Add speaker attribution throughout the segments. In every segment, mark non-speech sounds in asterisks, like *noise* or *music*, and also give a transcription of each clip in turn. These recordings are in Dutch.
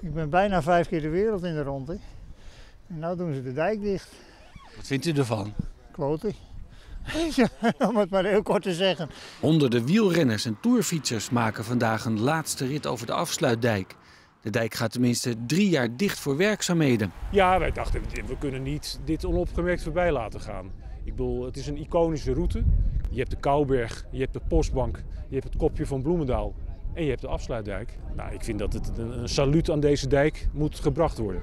Speaker 1: Ik ben bijna vijf keer de wereld in de ronde. En nu doen ze de dijk dicht.
Speaker 2: Wat vindt u ervan?
Speaker 1: Kloten. Ja, *laughs* Om het maar heel kort te zeggen.
Speaker 2: Honderden wielrenners en toerfietsers maken vandaag een laatste rit over de afsluitdijk. De dijk gaat tenminste drie jaar dicht voor werkzaamheden.
Speaker 3: Ja, wij dachten, we kunnen niet dit onopgemerkt voorbij laten gaan. Ik bedoel, het is een iconische route. Je hebt de Kouberg, je hebt de Postbank, je hebt het kopje van Bloemendaal en je hebt de afsluitdijk. Nou, ik vind dat het een, een saluut aan deze dijk moet gebracht worden.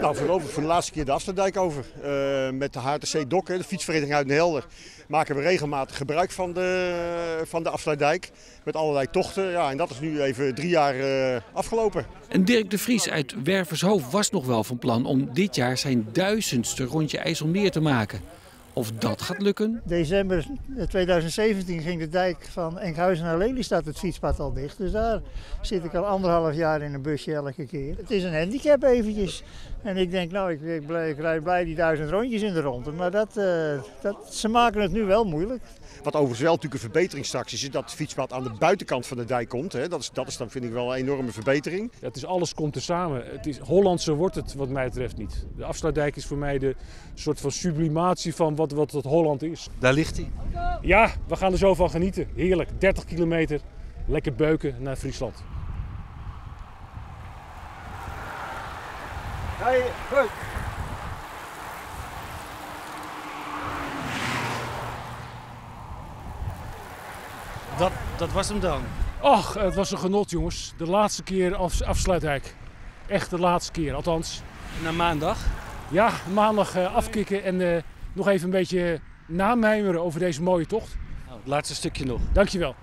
Speaker 4: Nou, voorlopig voor de laatste keer de Afsluitdijk over. Eh, met de HTC Dok, hè, de fietsvereniging uit Den Helder, maken we regelmatig gebruik van de, van de Afsluitdijk. Met allerlei tochten. Ja, en dat is nu even drie jaar eh, afgelopen.
Speaker 2: En Dirk de Vries uit Wervershoofd was nog wel van plan om dit jaar zijn duizendste rondje IJsselmeer te maken. Of dat gaat lukken?
Speaker 1: December 2017 ging de dijk van Enkhuizen naar Lelystad het fietspad al dicht. Dus daar zit ik al anderhalf jaar in een busje elke keer. Het is een handicap eventjes. En ik denk, nou, ik, ik, blij, ik rijd blij die duizend rondjes in de ronde. Maar dat, eh, dat, ze maken het nu wel moeilijk.
Speaker 4: Wat overigens wel natuurlijk een verbetering straks is, is dat het fietspad aan de buitenkant van de dijk komt. Hè. Dat, is, dat is dan vind ik wel een enorme verbetering.
Speaker 3: Het is, alles komt er samen. Het is, Hollandse wordt het wat mij betreft niet. De afsluitdijk is voor mij de soort van sublimatie van wat, wat het Holland is.
Speaker 2: Daar ligt hij.
Speaker 3: Ja, we gaan er zo van genieten. Heerlijk, 30 kilometer, lekker beuken naar Friesland.
Speaker 2: Dat, dat was hem dan.
Speaker 3: Ach, het was een genot jongens. De laatste keer af, afsluitdijk. Echt de laatste keer, althans.
Speaker 2: Na maandag.
Speaker 3: Ja, maandag eh, afkicken en eh, nog even een beetje namijmeren over deze mooie tocht.
Speaker 2: Nou, het laatste stukje nog.
Speaker 3: Dankjewel.